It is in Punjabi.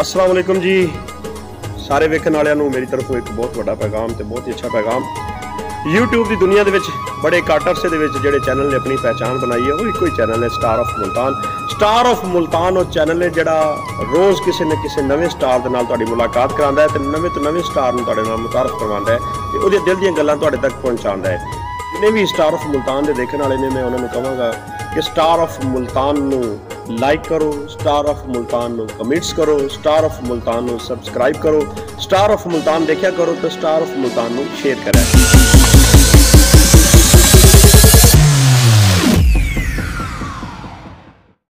ਅਸਲਾਮ ਵਾਲੇਕੁਮ ਜੀ। ਸਾਰੇ ਵੇਖਣ ਵਾਲਿਆਂ ਨੂੰ ਮੇਰੀ ਤਰਫੋਂ ਇੱਕ ਬਹੁਤ ਵੱਡਾ ਪੈਗਾਮ ਤੇ ਬਹੁਤ ਹੀ ਅੱਛਾ ਪੈਗਾਮ। YouTube ਦੀ ਦੁਨੀਆ ਦੇ ਵਿੱਚ ਬੜੇ ਘੱਟ ਅਰਸੇ ਦੇ ਵਿੱਚ ਜਿਹੜੇ ਚੈਨਲ ਨੇ ਆਪਣੀ ਪਹਿਚਾਣ ਬਣਾਈ ਹੈ, ਉਹ ਇੱਕੋ ਹੀ ਚੈਨਲ ਹੈ star of Multan star of Multan ਉਹ ਚੈਨਲ ਹੈ ਜਿਹੜਾ ਰੋਜ਼ ਕਿਸੇ ਨਾ ਕਿਸੇ ਨਵੇਂ ਸਟਾਰ ਦੇ ਨਾਲ ਤੁਹਾਡੀ ਮੁਲਾਕਾਤ ਕਰਾਉਂਦਾ ਹੈ ਤੇ ਨਵੇਂ ਤੋਂ ਨਵੇਂ ਸਟਾਰ ਨੂੰ ਤੁਹਾਡੇ ਨਾਲ ਮੁਤਾਰਫ ਕਰਵਾਉਂਦਾ ਹੈ ਤੇ ਉਹਦੇ ਦਿਲ ਦੀਆਂ ਗੱਲਾਂ ਤੁਹਾਡੇ ਤੱਕ ਪਹੁੰਚਾਉਂਦਾ ਹੈ। ਜਿੰਨੇ ਵੀ ਸਟਾਰ ਆਫ ਮੁਲਤਾਨ ਦੇ ਦੇਖਣ ਵਾਲੇ ਨੇ, ਮੈਂ ਉਹਨਾਂ ਨੂੰ ਕਹਾਂਗਾ ਕਿ ਸਟਾਰ ਆਫ ਮੁਲਤਾਨ ਨੂੰ ਲਾਈਕ ਕਰੋ, ਸਟਾਰ ਆਫ ਮੁਲਤਾਨ ਨੂੰ ਕਮੈਂਟਸ ਕਰੋ, ਸਟਾਰ ਆਫ ਮੁਲਤਾਨ ਨੂੰ ਸਬਸਕ੍ਰਾਈਬ ਕਰੋ, ਸਟਾਰ ਆਫ ਮੁਲਤਾਨ ਦੇਖਿਆ ਕਰੋ ਤੇ ਸਟਾਰ ਆਫ ਮੁਲਤਾਨ ਨੂੰ ਸ਼ੇਅਰ ਕਰਿਆ ਕਰੋ।